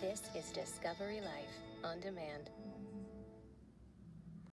This is Discovery Life on demand.